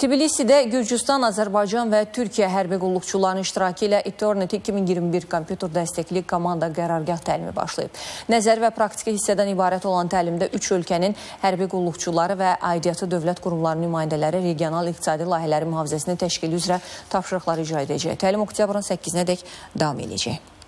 Tbilisidə Gürcüstan, Azərbaycan və Türkiyə hərbi qulluqçularının iştirakı ilə Eternity 2021 kompüter dəstəkli komanda qərargah təlimi başlayıb. Nəzəri və praktiki hissədən ibarət olan təlimdə üç ölkənin hərbi qulluqçuları və aidiyyatı dövlət qurumlarının nümayəndələri regional iqtisadi layihələrin mühafizəsinin təşkili üzrə tapşırıqlar icra edəcək. Təlim oktyabrın 8-nə dək davam edəcək.